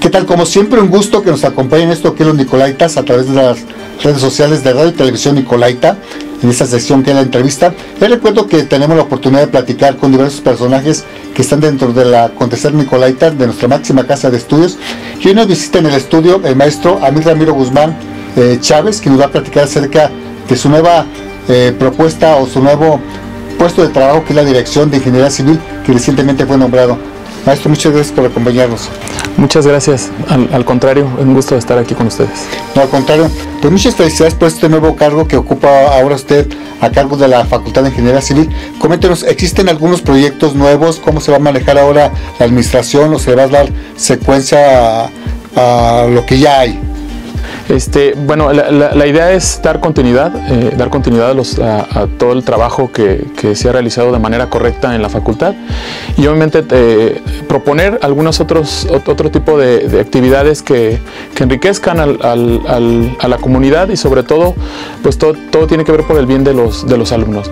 ¿Qué tal? Como siempre, un gusto que nos acompañen esto que los Nicolaitas a través de las redes sociales de Radio y Televisión Nicolaita en esta sección que es la entrevista. Les recuerdo que tenemos la oportunidad de platicar con diversos personajes que están dentro de la Acontecer Nicolaita de nuestra máxima casa de estudios. Y hoy nos visita en el estudio el maestro Amir Ramiro Guzmán eh, Chávez, que nos va a platicar acerca de su nueva eh, propuesta o su nuevo puesto de trabajo, que es la Dirección de Ingeniería Civil, que recientemente fue nombrado. Maestro, muchas gracias por acompañarnos. Muchas gracias, al, contrario, es un gusto estar aquí con ustedes. No, al contrario, pues muchas felicidades por este nuevo cargo que ocupa ahora usted a cargo de la Facultad de Ingeniería Civil. Coméntenos, ¿existen algunos proyectos nuevos? ¿Cómo se va a manejar ahora la administración o se va a dar secuencia a lo que ya hay? Este, bueno, la, idea es dar continuidad, eh, dar continuidad a, todo el trabajo que, se ha realizado de manera correcta en la facultad y obviamente eh, proponer algunos otros otro tipo de, actividades que, enriquezcan a la comunidad y sobre todo, pues todo, todo tiene que ver por el bien los, de los alumnos.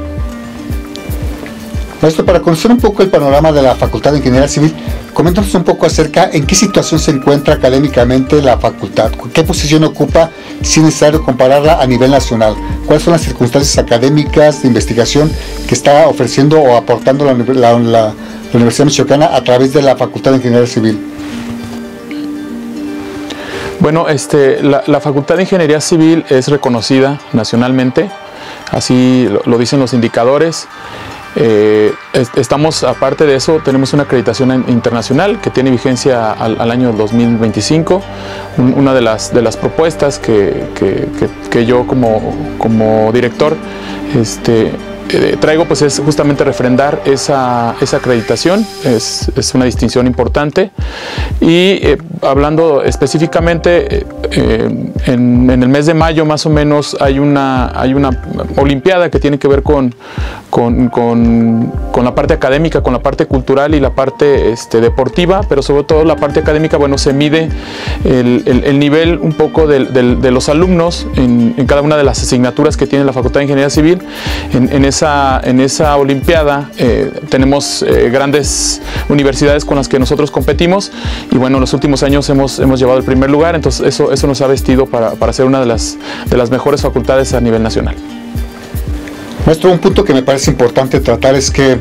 Maestro, para conocer un poco el panorama de la Facultad de Ingeniería Civil, coméntanos un poco acerca en qué situación se encuentra académicamente la facultad, qué posición ocupa, si es necesario compararla a nivel nacional, cuáles son las circunstancias académicas de investigación que está ofreciendo o aportando la, Universidad Michoacana a través de la Facultad de Ingeniería Civil. Bueno, este, la, Facultad de Ingeniería Civil es reconocida nacionalmente, así lo dicen los indicadores. Eh, estamos, aparte de eso, tenemos una acreditación internacional que tiene vigencia al, año 2025. una de las, de las propuestas que, que, yo como, como director este, eh, traigo pues es justamente refrendar esa, esa acreditación, es, es, una distinción importante. Y eh, hablando específicamente, en, en, el mes de mayo más o menos hay una, hay una olimpiada que tiene que ver con, con, con, con la parte académica, con la parte cultural y la parte este, deportiva, pero sobre todo la parte académica, bueno, se mide el, el, nivel un poco de, de, los alumnos en, cada una de las asignaturas que tiene la Facultad de Ingeniería Civil en, en en esa Olimpiada eh, tenemos eh, grandes universidades con las que nosotros competimos y bueno, en los últimos años hemos, hemos llevado el primer lugar, entonces eso, eso nos ha vestido para, para ser una de las, de las mejores facultades a nivel nacional. Maestro, un punto que me parece importante tratar es que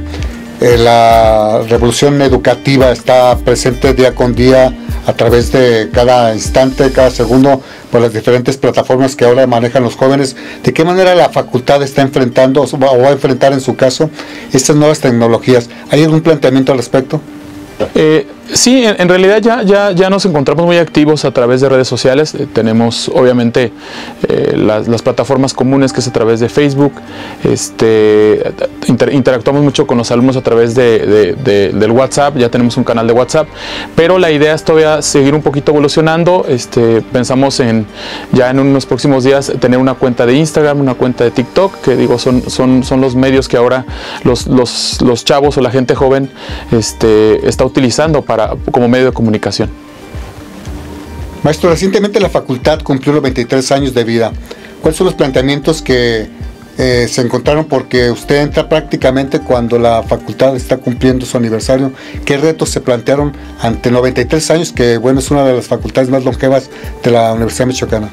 eh, la revolución educativa está presente día con día a través de cada instante, cada segundo, por las diferentes plataformas que ahora manejan los jóvenes. ¿De qué manera la facultad está enfrentando o va a enfrentar en su caso estas nuevas tecnologías? ¿Hay algún planteamiento al respecto? Eh, sí, en, realidad ya, ya, ya, nos encontramos muy activos a través de redes sociales. Eh, tenemos obviamente eh, las, plataformas comunes que es a través de Facebook. Este, interactuamos mucho con los alumnos a través de, del WhatsApp. Ya tenemos un canal de WhatsApp. Pero la idea es todavía seguir un poquito evolucionando. Este, pensamos en ya en unos próximos días tener una cuenta de Instagram, una cuenta de TikTok, que digo son, son, son los medios que ahora los, los, los chavos o la gente joven este, está utilizando para, como medio de comunicación. Maestro, recientemente la facultad cumplió los 23 años de vida. ¿Cuáles son los planteamientos que eh, se encontraron porque usted entra prácticamente cuando la facultad está cumpliendo su aniversario. ¿Qué retos se plantearon ante 93 años, que bueno, es una de las facultades más longevas de la Universidad Michoacana?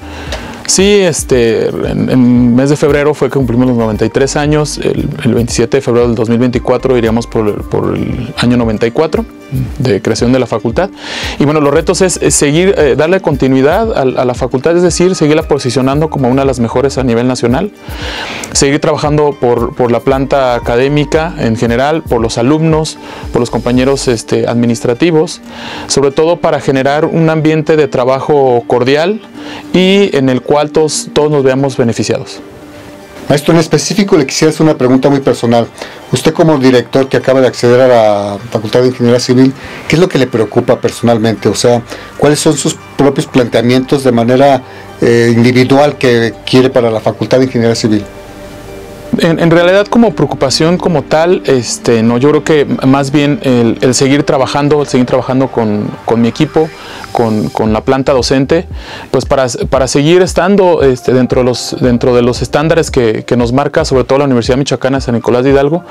Sí, este, en, el mes de febrero fue que cumplimos los 93 años, el, 27 de febrero del 2024 iríamos por, por el año 94 de creación de la facultad. Y bueno, los retos es, seguir, eh, darle continuidad a, la facultad, es decir, seguirla posicionando como una de las mejores a nivel nacional, seguir trabajando por, por la planta académica en general, por los alumnos, por los compañeros este, administrativos, sobre todo para generar un ambiente de trabajo cordial y en el cual todos, todos nos veamos beneficiados. Maestro, en específico le quisiera hacer una pregunta muy personal. Usted como director que acaba de acceder a la Facultad de Ingeniería Civil, ¿qué es lo que le preocupa personalmente? O sea, ¿cuáles son sus propios planteamientos de manera eh, individual que quiere para la Facultad de Ingeniería Civil? En, realidad como preocupación como tal, este, no, yo creo que más bien el, seguir trabajando, el seguir trabajando con, mi equipo, con, la planta docente, pues para, para seguir estando este, dentro, de los, dentro de los estándares que, nos marca sobre todo la Universidad Michoacana San Nicolás de Hidalgo,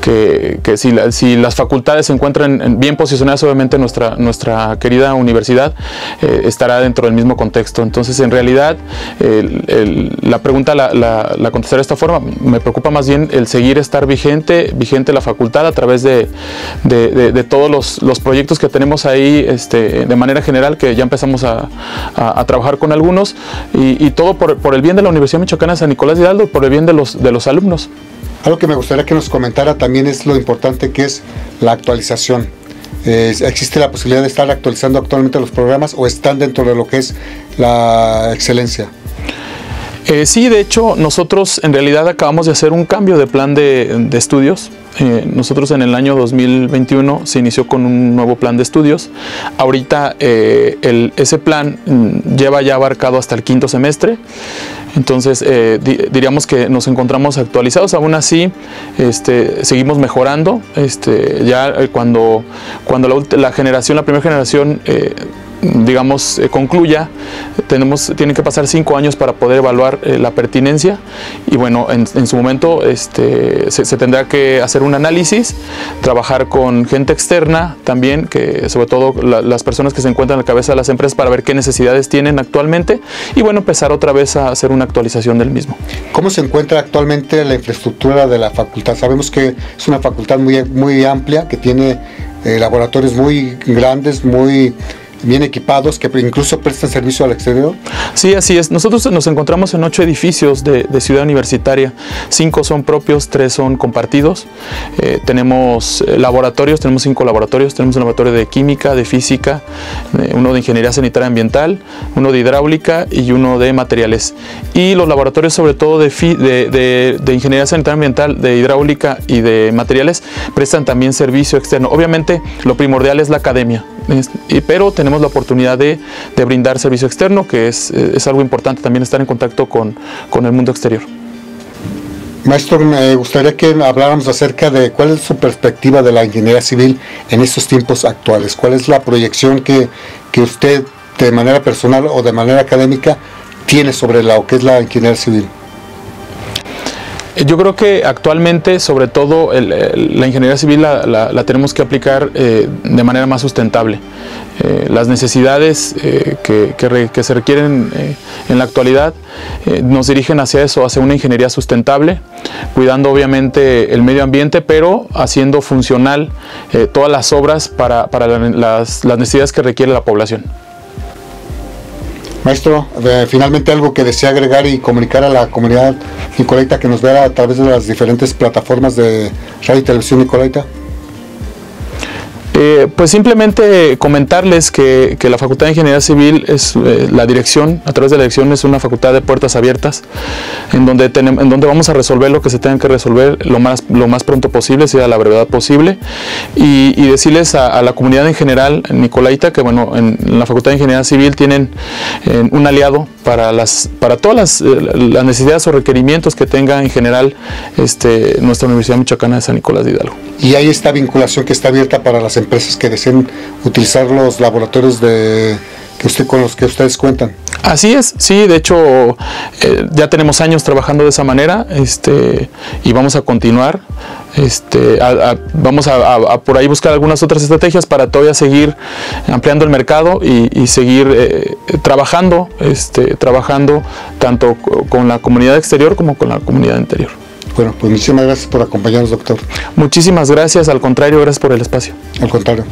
que, si, si, las facultades se encuentran bien posicionadas, obviamente nuestra, nuestra querida universidad eh, estará dentro del mismo contexto. Entonces en realidad la pregunta la, la, la contestaré de esta forma me preocupa más bien el seguir estar vigente, vigente la facultad a través de, todos los, proyectos que tenemos ahí este, de manera general, que ya empezamos a, trabajar con algunos, y, todo por, el bien de la Universidad Michoacana de San Nicolás de Hidalgo, por el bien de los, de los alumnos. Algo que me gustaría que nos comentara también es lo importante que es la actualización. ¿Existe la posibilidad de estar actualizando actualmente los programas o están dentro de lo que es la excelencia? Eh, sí, de hecho, nosotros en realidad acabamos de hacer un cambio de plan de, estudios. Eh, nosotros en el año 2021 se inició con un nuevo plan de estudios. Ahorita eh, ese plan mm, lleva ya abarcado hasta el quinto semestre. Entonces diríamos que nos encontramos actualizados. Aún así, este, seguimos mejorando. Este, ya cuando, cuando la, la generación, la primera generación digamos, eh, concluya, tenemos, tienen que pasar cinco años para poder evaluar eh, la pertinencia y bueno, en, su momento este, se, tendrá que hacer un análisis, trabajar con gente externa también, que sobre todo las personas que se encuentran a la cabeza de las empresas para ver qué necesidades tienen actualmente y bueno, empezar otra vez a hacer una actualización del mismo. ¿Cómo se encuentra actualmente la infraestructura de la facultad? Sabemos que es una facultad muy, muy amplia, que tiene eh, laboratorios muy grandes, muy bien equipados que incluso prestan servicio al exterior? Sí, así es. Nosotros nos encontramos en ocho edificios de, Ciudad Universitaria. Cinco son propios, tres son compartidos. Eh, tenemos eh, laboratorios, tenemos cinco laboratorios. Tenemos un laboratorio de química, de física, eh, uno de ingeniería sanitaria ambiental, uno de hidráulica y uno de materiales. Y los laboratorios sobre todo de, de, de ingeniería sanitaria ambiental, de hidráulica y de materiales prestan también servicio externo. Obviamente lo primordial es la academia pero tenemos la oportunidad de, brindar servicio externo, que es, es, algo importante también estar en contacto con, con el mundo exterior. Maestro, me gustaría que habláramos acerca de cuál es su perspectiva de la ingeniería civil en estos tiempos actuales. ¿Cuál es la proyección que, que usted de manera personal o de manera académica tiene sobre lo que es la ingeniería civil? Yo creo que actualmente, sobre todo, la ingeniería civil la, tenemos que aplicar eh, de manera más sustentable. Eh, las necesidades eh, que, se requieren en la actualidad nos dirigen hacia eso, hacia una ingeniería sustentable, cuidando obviamente el medio ambiente, pero haciendo funcional todas las obras para, las necesidades que requiere la población. Maestro, finalmente algo que desea agregar y comunicar a la comunidad Nicolaita que nos vea a través de las diferentes plataformas de radio y televisión Nicolaita. Eh, pues simplemente comentarles que, la Facultad de Ingeniería Civil es eh, la dirección, a través de la dirección es una facultad de puertas abiertas, en donde, tenemos, en donde vamos a resolver lo que se tenga que resolver lo más, lo más pronto posible, sea la brevedad posible, y, decirles a, la comunidad en general, Nicolaita, que bueno, en, la Facultad de Ingeniería Civil tienen eh, un aliado para, las, para todas las, necesidades o requerimientos que tenga en general este, nuestra Universidad Michoacana de San Nicolás de Hidalgo. Y hay esta vinculación que está abierta para las empresas que deseen utilizar los laboratorios de con los que ustedes cuentan. Así es, sí, de hecho eh, ya tenemos años trabajando de esa manera este, y vamos a continuar. Este, vamos a, por ahí buscar algunas otras estrategias para todavía seguir ampliando el mercado y, seguir eh, trabajando, este, trabajando tanto con la comunidad exterior como con la comunidad interior. Bueno, pues muchísimas gracias por acompañarnos, doctor. Muchísimas gracias, al contrario, gracias por el espacio. Al contrario.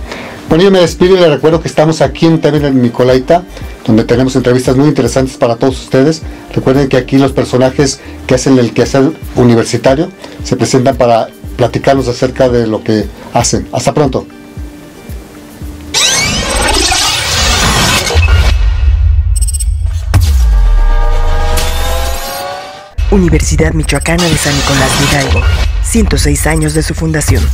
Bueno, yo me despido y le recuerdo que estamos aquí en, también en Nicolaita, donde tenemos entrevistas muy interesantes para todos ustedes. Recuerden que aquí los personajes que hacen el quehacer universitario se presentan para platicarnos acerca de lo que hacen. Hasta pronto. Universidad Michoacana de San Nicolás de Hidalgo, 106 años de su fundación.